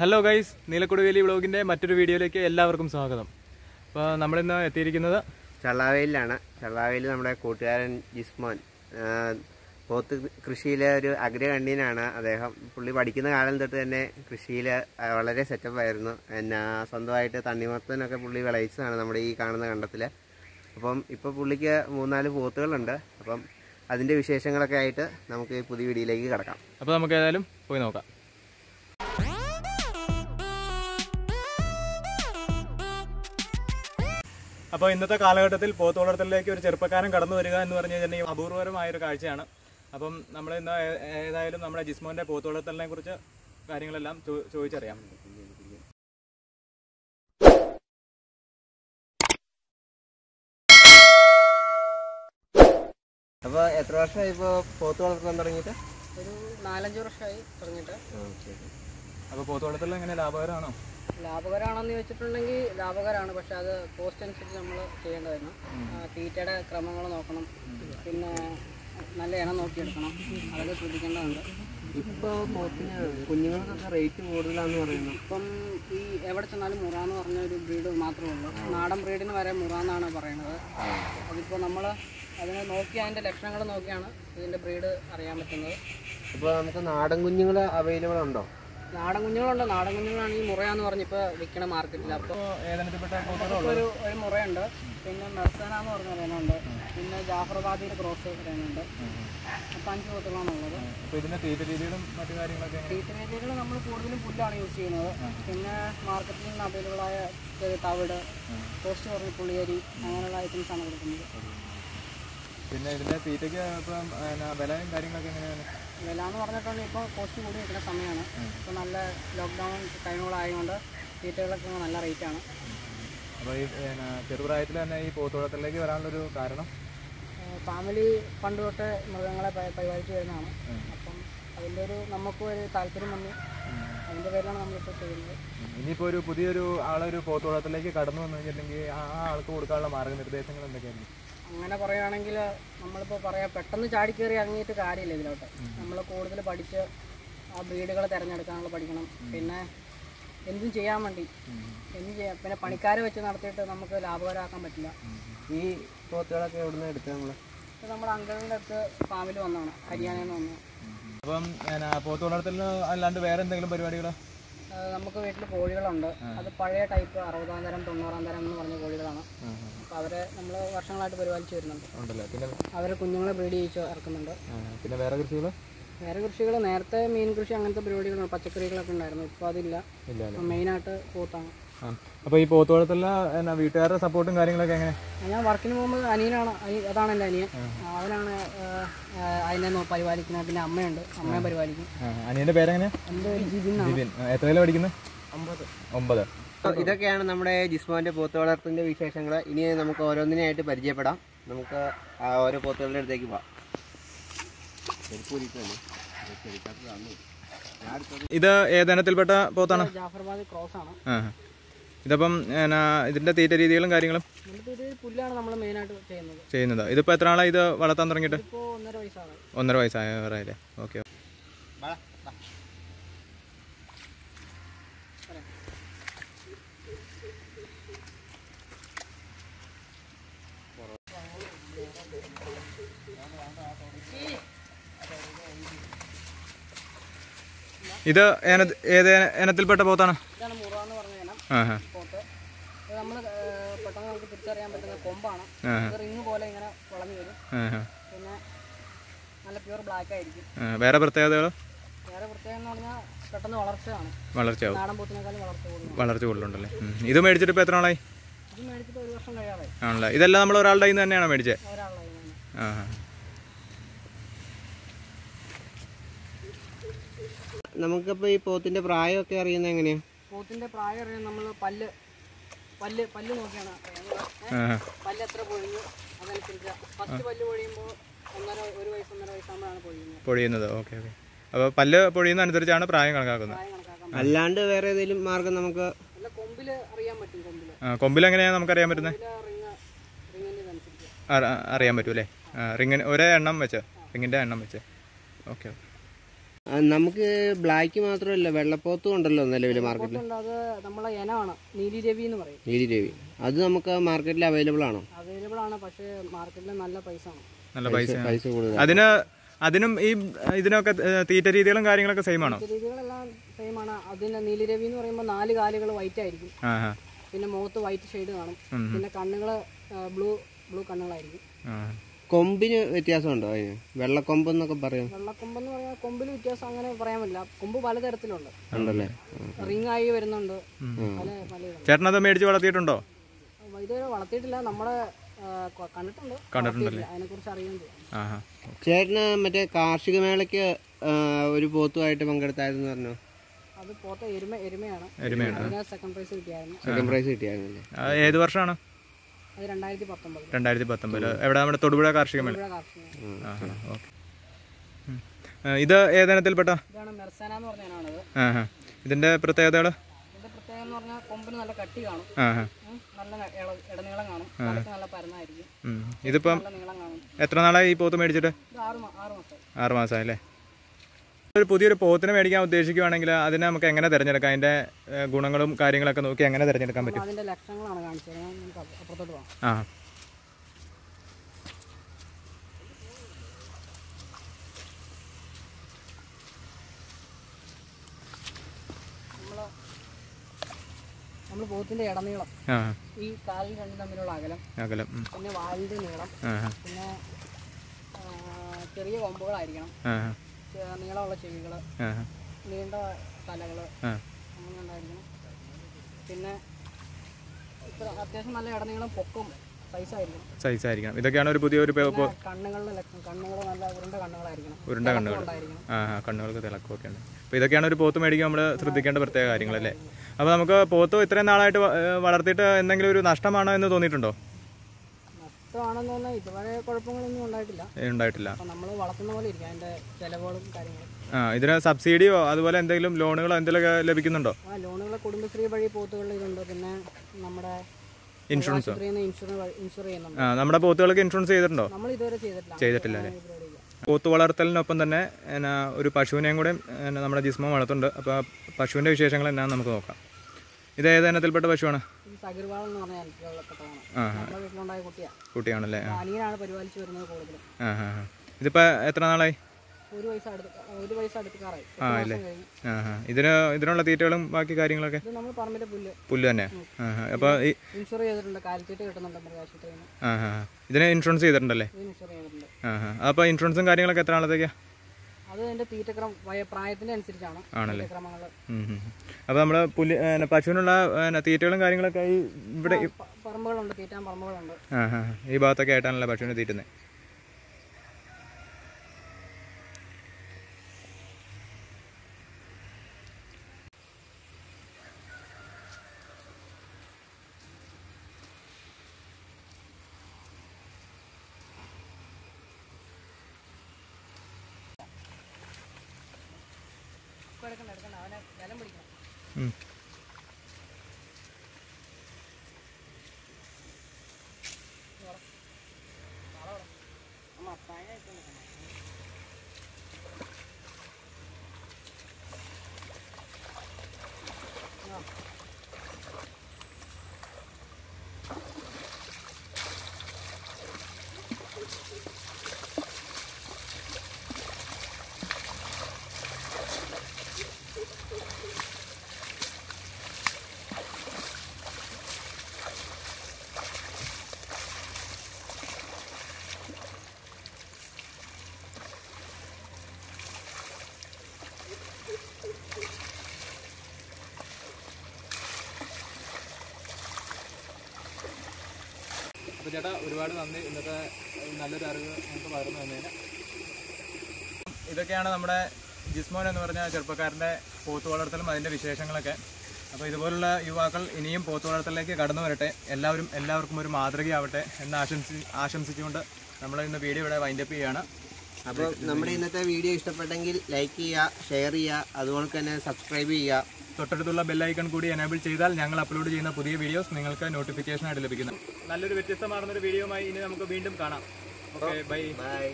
Hello guys നീലക്കുടുവേലി വ്ളോഗിന്റെ മറ്റൊരു വീഡിയോയിലേക്ക് എല്ലാവർക്കും സ്വാഗതം. അപ്പോൾ നമ്മളിന്ന് എത്തിയിരിക്കുന്നത് ചള്ളാവേലിലാണ് ചള്ളാവേലി നമ്മുടെ കൂട്ടുകാരൻ ജിസ്മോൻ. പോത്ത് കൃഷിയിലെ ഒരു അഗ്രകണ്യനാണ് അദ്ദേഹം പുള്ളി പഠിക്കുന്ന കാലം തൊട്ട് തന്നെ കൃഷിയിൽ വളരെ സെറ്റപ്പ് ആയിരുന്നു. പിന്നെ സ്വന്തമായിട്ട് തണ്ണിമത്തനൊക്കെ പുള്ളി വിളയിച്ചതാണ് നമ്മുടെ ഈ കാണുന്ന കണ്ടത്തിൽ അപ്പം ഇപ്പോൾ പുള്ളിക്ക് മൂന്നാൽ പോത്തുകളുണ്ട്. അപ്പം അതിന്റെ വിശേഷങ്ങളൊക്കെ ആയിട്ട് നമുക്ക് പുതിയ വീഡിയോയിലേക്ക് കിടക്കാം. അപ്പോൾ നമുക്ക് ഏതായാലും പോയി നോക്കാം. അപ്പോൾ ഇന്നത്തെ കാലഘട്ടത്തിൽ പോത്ത് വളർത്തലിലേക്ക് ഒരു ചെറുപ്പക്കാരൻ കടന്നു വരിക എന്ന് പറഞ്ഞു കഴിഞ്ഞാൽ അപൂർവകരമായ ഒരു കാഴ്ചയാണ്. അപ്പം നമ്മൾ ഇന്ന് ഏതായാലും നമ്മുടെ ജിസ്മോന്റെ പോത്ത് വളർത്തലിനെ കുറിച്ച് കാര്യങ്ങളെല്ലാം ചോദിച്ചറിയാം. അപ്പോൾ എത്ര വർഷമായി ഇപ്പോൾ പോത്ത് വളർത്താൻ തുടങ്ങിയിട്ട്? ഒരു നാലഞ്ച് വർഷമായി തുടങ്ങിയിട്ട്. അപ്പോൾ പോത്ത് വളർത്തൽ എങ്ങനെ ലാഭകരമാണോ? ലാഭകരമാണെന്ന് ചോദിച്ചിട്ടുണ്ടെങ്കിൽ ലാഭകരമാണ് പക്ഷെ അത് കോസ്റ്റ് അനുസരിച്ച് നമ്മൾ ചെയ്യേണ്ടതാണ് തീറ്റയുടെ ക്രമങ്ങൾ നോക്കണം. പിന്നെ നല്ല ഇനം നോക്കിയെടുക്കണം. അതൊക്കെ ശ്രദ്ധിക്കേണ്ടതുണ്ട്. ഇപ്പോൾ പോത്തിന് കുഞ്ഞുങ്ങൾക്കൊക്കെ റേറ്റ് കൂടുതലാന്ന് പറയുന്നു. ഇപ്പം ഈ എവിടെ ചെന്നാലും മുറ എന്ന് പറഞ്ഞ ഒരു ബ്രീഡ് മാത്രമേ ഉള്ളൂ. നാടൻ ബ്രീഡിന് വരെ മുറ എന്നാണ് പറയുന്നത്. അതിപ്പോൾ നമ്മൾ അതിനെ നോക്കി അതിന്റെ ലക്ഷണങ്ങൾ നോക്കിയാണ് ഇതിന്റെ ബ്രീഡ് അറിയാൻ പറ്റുന്നത്. ഇപ്പോൾ നമുക്ക് നാടൻ കുഞ്ഞുങ്ങൾ അവൈലബിൾ ഉണ്ടോ? നാടൻ കുഞ്ഞുങ്ങളുണ്ട്. നാടൻ കുഞ്ഞുങ്ങളാണ് ഈ മുറയാന്ന് പറഞ്ഞ് ഇപ്പോൾ വിൽക്കണ മാർക്കറ്റിൽ അപ്പോൾ ഏതെണ്ണത്തിൽപ്പെട്ട ഒരു ഒരു മുറയുണ്ട്. പിന്നെ മെർസന എന്ന് പറഞ്ഞ പറയുന്നുണ്ട്. പിന്നെ ജാഫർബാദിയുടെ ക്രോസ് അപ്പം അഞ്ച് പോത്തുകളാണുള്ളത് തീറ്റ രീതികളും നമ്മൾ കൂടുതലും പുല്ലാണ് യൂസ് ചെയ്യുന്നത്. പിന്നെ മാർക്കറ്റിൽ നിന്ന് അവൈലബിൾ ആയ ചെറിയ തവിട് പോസ്റ്റ് പറഞ്ഞ പുള്ളിയരി അങ്ങനെയുള്ള ഐറ്റംസ് ആണ് കൊടുക്കുന്നത്. പിന്നെ ഇതിന്റെ തീറ്റയ്ക്ക് ഇപ്പം വിലയും കാര്യങ്ങളൊക്കെ എങ്ങനെയാണ്? വില എന്ന് പറഞ്ഞിട്ടുണ്ടെങ്കിൽ ഇപ്പോൾ കോസ്റ്റ് കൂടി നിൽക്കുന്ന സമയമാണ്. ഇപ്പോൾ നല്ല ലോക്ക്ഡൗൺ ടൈമുകളായതുകൊണ്ട് തീറ്റകളൊക്കെ നല്ല റേറ്റ് ആണ്. അപ്പോൾ ഈ ചെറുപ്രായത്തിൽ തന്നെ ഈ പോത്തുവളത്തിലേക്ക് വരാനുള്ളൊരു കാരണം? ഫാമിലി പണ്ട് തൊട്ട് മൃഗങ്ങളെ പരിപാലിച്ച് വരുന്നതാണ്. അപ്പം അതിന്റെ ഒരു നമുക്കും ഒരു താല്പര്യം വന്നു. അതിന്റെ പേരിലാണ് നമ്മളിപ്പോൾ ചെയ്യുന്നത്. ഇനിയിപ്പോൾ ഒരു പുതിയൊരു ആളൊരു പോത്തുവളത്തിലേക്ക് കടന്നു വന്നു കഴിഞ്ഞിട്ടുണ്ടെങ്കിൽ ആ ആൾക്ക് കൊടുക്കാനുള്ള മാർഗനിർദ്ദേശങ്ങൾ എന്തൊക്കെയാണ് അങ്ങനെ പറയുകയാണെങ്കിൽ നമ്മളിപ്പോൾ പറയാം പെട്ടെന്ന് ചാടി കയറി ഇറങ്ങിയിട്ട് കാര്യമില്ല ഇതിലോട്ട്. നമ്മൾ കൂടുതൽ പഠിച്ച് ആ ബ്രീഡുകൾ തിരഞ്ഞെടുക്കാനുള്ള പഠിക്കണം. പിന്നെ എന്തും ചെയ്യാൻ വേണ്ടി. എന്തും ചെയ്യാം. പിന്നെ പണിക്കാരെ വെച്ച് നടത്തിയിട്ട് നമുക്ക് ലാഭകരമാക്കാൻ പറ്റില്ല. ഈ പോത്തുകളൊക്കെ എവിടുന്ന് എടുത്തത് നമ്മൾ നമ്മുടെ അങ്കിളിന്റെ അടുത്ത് ഫാമിൽ വന്നതാണ്. ഹരിയാനയിൽ നിന്ന് വന്നു. അപ്പം പോത്ത് വളർത്തലിന് അല്ലാണ്ട് വേറെ എന്തെങ്കിലും പരിപാടികൾ നമുക്ക് വീട്ടിൽ കോഴികളുണ്ട്. അത് പഴയ ടൈപ്പ് അറുപതാം തരം തൊണ്ണൂറാം തരം എന്ന് പറഞ്ഞ കോഴികളാണ്. അപ്പോൾ അവരെ നമ്മൾ വർഷങ്ങളായിട്ട് പരിപാലിച്ചു വരുന്നുണ്ട്. പിന്നെ അവരെ കുഞ്ഞുങ്ങളെ ബ്രീഡ് ചെയ്യിച്ച് ഇറക്കുന്നുണ്ട്. പിന്നെ വേറെ കൃഷികൾ വേറെ കൃഷികൾ നേരത്തെ മീൻ കൃഷി അങ്ങനത്തെ പരിപാടികളുണ്ട് പച്ചക്കറികളൊക്കെ ഉണ്ടായിരുന്നു. ഇപ്പോൾ അതില്ല. ഇപ്പം മെയിനായിട്ട് പോത്താണ്. അപ്പൊ അപ്പോൾ ഈ പോത്ത് എന്നാ വീട്ടുകാരുടെ സപ്പോർട്ടും കാര്യങ്ങളൊക്കെ എങ്ങനെ? ഞാൻ വർക്കിന് പോകുമ്പോൾ അനിയനാണ്. അതാണ് എന്റെ അനിയൻ. അവനാണ് അതിനെ നോ- പരിപാലിക്കുന്നത്. പിന്നെ അമ്മയുണ്ട്. അമ്മയെ പരിപാലിക്കും. അനിയന്റെ പേരെങ്ങനെ? പേരെങ്ങനെയാ ഒരു ജിബിൻ പഠിക്കുന്നത് ഒമ്പത്. ഒമ്പത് ഇതൊക്കെയാണ് നമ്മുടെ ജിസ്മോന്റെ പോത്ത് വളർത്തിന്റെ വിശേഷങ്ങൾ ഇനി നമുക്ക് ഓരോന്നിനായിട്ട് പരിചയപ്പെടാം. നമുക്ക് ഓരോ പോത്തുകളുടെ അടുത്തേക്ക് പോവാം. ഇത് ഏതെണ്ണത്തിൽപ്പെട്ട പോത്താണ്? ജാഫർബാദ് ക്രോസ് ആണ് ഇതപ്പം എന്നാ ഇതിന്റെ തീറ്റ രീതികളും കാര്യങ്ങളും? നമ്മളിപ്പോൾ പുല്ലാണ് നമ്മൾ മെയിനായിട്ട് ചെയ്യുന്നത്. ചെയ്യുന്നത്. ഇതിപ്പോൾ എത്ര ആളാണ് ഇത് വളർത്താൻ തുടങ്ങിയിട്ട്? ഇപ്പോൾ ഒന്നര വയസ്സായവരല്ലേ ഓക്കെ ഇത് ഏന ഏത് ഇനത്തിൽപ്പെട്ട പോത്താണ്? ഇതാണ് മുറ എന്ന് പറഞ്ഞ ഇനം ആ ഹാ നമ്മൾ പെട്ടെന്ന് നമുക്ക് തിരിച്ചറിയാൻ പറ്റുന്ന കൊമ്പാണ്. റിങ് പോലെ ഇങ്ങനെ വളഞ്ഞു വരും. പിന്നെ നല്ല പ്യൂർ ബ്ലാക്ക് ആയിരിക്കും. ആ, വേറെ പ്രത്യേകതകൾ വേറെ പ്രത്യേകത എന്ന് പറഞ്ഞാൽ പെട്ടെന്ന് വളർച്ചയാണ്. വളർച്ചയാവും. നാടൻ പോത്തിനേക്കാളും വളർച്ച കൂടുതലാണ് വളർച്ച കൂടുതലുണ്ടല്ലേ? ഇത് മേടിച്ചിട്ട് ഇപ്പോൾ എത്ര നാളായി? ഇത് മേടിച്ചിട്ട് ഒരു വർഷം കഴിയാറായി. ആണല്ലേ? ഇതെല്ലാം നമ്മൾ ഒരാളുടെ കയ്യിൽ നിന്ന് തന്നെയാണോ മേടിച്ചത് ഒരാളുടെ ആ നമുക്കിപ്പോൾ ഈ പോത്തിന്റെ പ്രായമൊക്കെ അറിയുന്നത് എങ്ങനെയാ? പോത്തിന്റെ പ്രായം അറിയാൻ നമ്മൾ പല്ല് പല്ല് പല്ല് നോക്കിയാണ് പല്ല് എത്ര പൊഴിഞ്ഞു? അതനുസരിച്ച് ഫസ്റ്റ് പല്ല് പൊഴിയുമ്പോൾ ഒന്നര ഒരു വയസ്സ് ഒന്നര വയസ്സാകുമ്പോഴാണ് പൊഴിയുന്നത്. പൊഴിയുന്നത്. Okay okay. അപ്പോൾ പല്ല് പൊഴിയുന്ന അനുസരിച്ചാണ് പ്രായം കണക്കാക്കുന്നത് അല്ലാണ്ട് വേറെ ഏതെങ്കിലും മാർഗം നമുക്ക് കൊമ്പിൽ അറിയാൻ പറ്റും കൊമ്പിൽ. ആ കൊമ്പിൽ എങ്ങനെയാണ് നമുക്കറിയാൻ പറ്റുന്നത് കൊമ്പിൽ റിങ് റിങ്ങിന്റെ അനുസരിച്ച് അ- അ- അറിയാൻ പറ്റൂലേ ആ റിങ്ങിന് ഒരേ എണ്ണം വെച്ച് റിങ്ങിന്റെ എണ്ണം വെച്ച്. ഓക്കെ ആ, നമുക്ക് ബ്ലാക്ക് മാത്രമല്ല വെള്ളപ്പോത്തും ഉണ്ടല്ലോ നിലവിൽ മാർക്കറ്റിൽ ഉണ്ട്. അത് നമ്മളെ ഇനമാണ്. നീലി രവി എന്ന് പറയും. നീലി രവി അത് നമുക്ക് മാർക്കറ്റിൽ അവൈലബിൾ ആണോ? അവൈലബിൾ ആണ് പക്ഷേ മാർക്കറ്റിൽ നല്ല പൈസ ആണ്. നല്ല പൈസ പൈസ കൂടുതൽ അതിന് അതിനും ഈ ഇതിനൊക്കെ തീറ്റ രീതികളും കാര്യങ്ങളൊക്കെ സെയിം ആണോ? രീതികളെല്ലാം സെയിം ആണ്. അതിന് നീലിരവി എന്ന് പറയുമ്പോൾ നാല് കാലുകൾ വൈറ്റ് ആയിരിക്കും. പിന്നെ മുഖത്ത് വൈറ്റ് ഷെയ്ഡ് കാണും. പിന്നെ കണ്ണുകൾ ബ്ലൂ ബ്ലൂ കണ്ണുകളായിരിക്കും. കൊമ്പിന് വ്യത്യാസമുണ്ടോ? അതിന് വെള്ളക്കൊമ്പ് എന്നൊക്കെ പറയും. വെള്ളക്കൊമ്പ് എന്ന് പറഞ്ഞാൽ കൊമ്പിന് വ്യത്യാസം അങ്ങനെ പറയാൻ പറ്റില്ല. കൊമ്പ് പലതരത്തിലുണ്ട്. ഉണ്ടല്ലേ? റിംഗ് ആയി വരുന്നുണ്ട്. പല പല ഇതുണ്ട് ചേട്ടനത് മേടിച്ച് വളർത്തിയിട്ടുണ്ടോ? ഇതുവരെ വളർത്തിയിട്ടില്ല. നമ്മുടെ കണ്ടിട്ടുണ്ട്. കണ്ടിട്ടുണ്ടല്ലേ? അതിനെ കുറിച്ച് ചേട്ടന് മറ്റേ കാർഷിക മേളയ്ക്ക് ഒരു പോത്തുമായിട്ട് പങ്കെടുത്തായിരുന്നു പറഞ്ഞു? അത് പോത്ത എരുമ എരുമയാണ്. എരുമയാണ്. സെക്കൻഡ് പ്രൈസ് കിട്ടിയായിരുന്നു. സെക്കൻഡ് പ്രൈസ് കിട്ടിയായിരുന്നു ആ, ഏത് വർഷമാണ്? രണ്ടായിരത്തി പത്തൊമ്പത് എവിടെ? നമ്മുടെ തൊടുപുഴ കാർഷിക മേള. ഓക്കെ. ഇത് ഏതനത്തിൽപ്പെട്ട? പ്രത്യേകതകൾ? ഇതിന്റെ പ്രത്യേകത എന്ന് പറഞ്ഞാൽ കൊമ്പിന് നല്ല കട്ടി കാണും. ആ ആ നല്ല ന- കാണും. തലക്ക് നല്ല പരന്നായിരിക്കും. ഉം. ഇതിപ്പം എത്ര നാളായി ഈ പോത്ത് മേടിച്ചിട്ട്? ആറുമാസം ആറ് മാസമായി അല്ലേ ഒരു പുതിയൊരു പോത്തിനെ മേടിക്കാൻ ഉദ്ദേശിക്കുവാണെങ്കിൽ അതിനെ നമുക്ക് എങ്ങനെ തിരഞ്ഞെടുക്കാം? അതിന്റെ ഗുണങ്ങളും കാര്യങ്ങളൊക്കെ നോക്കി എങ്ങനെ തിരഞ്ഞെടുക്കാൻ പറ്റും? അതിന്റെ ലക്ഷണങ്ങളാണ് കാണിച്ചത്. ആ. നമ്മൾ പോത്തിന്റെ ഇടനീളം. ഈ കാലിൽ രണ്ടും തമ്മിലുള്ള അകലം. അകലം. പിന്നെ വാലിന്റെ നീളം. പിന്നെ ചെറിയ കൊമ്പുകളായിരിക്കണം. നീളമുള്ള ചെവികൾ നീണ്ട തലകൾ ആ. അങ്ങനെ ഉണ്ടായിരിക്കണം. പിന്നെ ഇത്ര അത്യാവശ്യം നല്ല ഇടനീളം പൊക്കും സൈസ് ആയിരിക്കണം ഇതൊക്കെയാണ് ഒരു പുതിയ ഒരു ഉരുണ്ട കണ്ണുകൾ ആ കണ്ണുകൾക്ക് തിളക്കമൊക്കെ ഉണ്ട് അപ്പോൾ ഇതൊക്കെയാണ് ഒരു പോത്ത് മേടിക്കുമ്പോൾ നമ്മൾ ശ്രദ്ധിക്കേണ്ട പ്രത്യേക കാര്യങ്ങളല്ലേ? അപ്പോൾ നമുക്ക് പോത്ത് ഇത്രയും നാളായിട്ട് വളർത്തിയിട്ട് എന്തെങ്കിലും ഒരു നഷ്ടമാണോ എന്ന് തോന്നിയിട്ടുണ്ടോ? നഷ്ടമാണെന്ന് പറഞ്ഞാൽ ഇതുവരെ കുഴപ്പങ്ങളൊന്നും ഉണ്ടായിട്ടില്ല. നമ്മൾ വളർത്തുന്ന പോലെ ഇരിക്കും. അതിന്റെ ചിലവുകളും കാര്യങ്ങളും. ആ ഇതിന് സബ്സിഡിയോ അതുപോലെ എന്തെങ്കിലും ലോണുകളോ എന്തെങ്കിലും ലഭിക്കുന്നുണ്ടോ? ആ ലോണുകൾ കുടുംബശ്രീ വഴി പോത്തുകളിൽ ഇതുണ്ട്. പിന്നെ നമ്മുടെ ഇൻഷുറൻസ് ഇൻഷുർ ചെയ്യുന്നുണ്ട്. ആ നമ്മുടെ പോത്തുകൾക്ക് ഇൻഷുറൻസ് ചെയ്തിട്ടുണ്ടോ? നമ്മൾ ഇതുവരെ ചെയ്തിട്ടില്ല. ചെയ്തിട്ടില്ല പോത്ത് വളർത്തലിനൊപ്പം തന്നെ എന്നാ ഒരു പശുവിനെയും കൂടെ എന്നാ നമ്മുടെ ജിസ്മ വളർത്തുന്നുണ്ട്. അപ്പോൾ പശുവിന്റെ പശുവിന്റെ വിശേഷങ്ങൾ എന്നാന്ന് നമുക്ക് നോക്കാം. ഇത് ഏത് ഇനത്തിൽപ്പെട്ട പശുവാണ്? കുട്ടിയാണല്ലേ ഇതിപ്പോ. എത്ര നാളായി? ആ അല്ലേ? ഇതിന് ഇതിനുള്ള തീറ്റകളും ബാക്കി കാര്യങ്ങളൊക്കെ? പുല്ല്. തന്നെ. ആ. ഇതിന് ഇൻഷുറൻസ് ചെയ്തിട്ടുണ്ടല്ലേ? അപ്പൊ ഇൻഷുറൻസും കാര്യങ്ങളൊക്കെ എത്ര നാളത്തേക്കാണ് അത് അതിന്റെ തീറ്റക്രമം പ്രായത്തിന്റെ അനുസരിച്ചാണ് ആണല്ലേ? തീറ്റക്രമങ്ങൾ അപ്പോൾ നമ്മൾ പുല്ല് ഏ, പശുവിനുള്ള തീറ്റകളും കാര്യങ്ങളൊക്കെ ഇവിടെ പറമ്പുകളുണ്ട് തീറ്റാൻ പറമ്പുകളുണ്ട്. ഈ ഭാഗത്തൊക്കെ ആയിട്ടാണല്ലോ പശുവിനെ തീറ്റുന്നത് എടുക്കണ്ട എടുക്കണ്ട അവനെ ബലം പിടിക്കണം. അപ്പോൾ ചേട്ടാ ഒരുപാട് നന്ദി. ഇന്നത്തെ നല്ലൊരു അറിവ് നമുക്ക് പകർന്നു തന്നതിന്. ഇതൊക്കെയാണ് നമ്മുടെ ജിസ്മോൻ എന്ന് പറഞ്ഞ ചെറുപ്പക്കാരന്റെ പോത്ത് വളർത്തലും അതിന്റെ വിശേഷങ്ങളൊക്കെ. അപ്പോൾ ഇതുപോലുള്ള യുവാക്കൾ ഇനിയും പോത്ത് വളർത്തലിലേക്ക് കടന്നു വരട്ടെ. എല്ലാവരും എല്ലാവർക്കും ഒരു മാതൃകയാവട്ടെ എന്ന് ആശംസി ആശംസിച്ചുകൊണ്ട് നമ്മൾ ഇന്ന് വീഡിയോ ഇവിടെ വൈൻഡപ്പ് ചെയ്യുകയാണ്. അപ്പോൾ നമ്മുടെ ഇന്നത്തെ വീഡിയോ ഇഷ്ടപ്പെട്ടെങ്കിൽ ലൈക്ക് ചെയ്യുക ഷെയർ ചെയ്യുക അതുപോലെ തന്നെ സബ്സ്ക്രൈബ് ചെയ്യുക. തൊട്ടടുത്തുള്ള ബെല്ലൈക്കൺ കൂടി എനേബിൾ ചെയ്താൽ ഞങ്ങൾ അപ്ലോഡ് ചെയ്യുന്ന പുതിയ വീഡിയോസ് നിങ്ങൾക്ക് നോട്ടിഫിക്കേഷനായിട്ട് ലഭിക്കുന്നു. നല്ലൊരു വ്യത്യസ്തമാർന്നൊരു വീഡിയോയുമായി ഇനി നമുക്ക് വീണ്ടും കാണാം. Okay bye bye